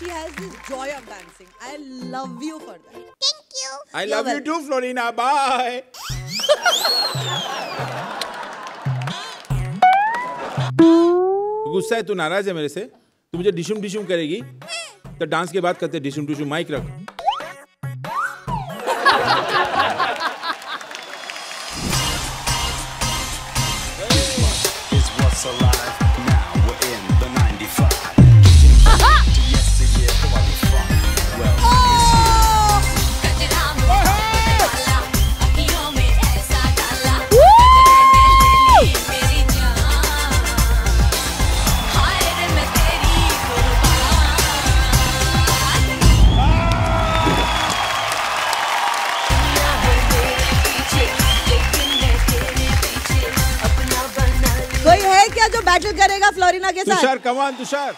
He has this joy of dancing. I love you for that. Thank you. I You're love welcome. you too, Florina. Bye. गुस्सा है तू नाराज़ है मेरे से तू मुझे डिशुम डिशुम करेगी तो डांस के बाद करते डिशुम डिशुम माइक रख what's alive. जो बैटल करेगा फ्लोरिना के साथ। तुषार कमान तुषार।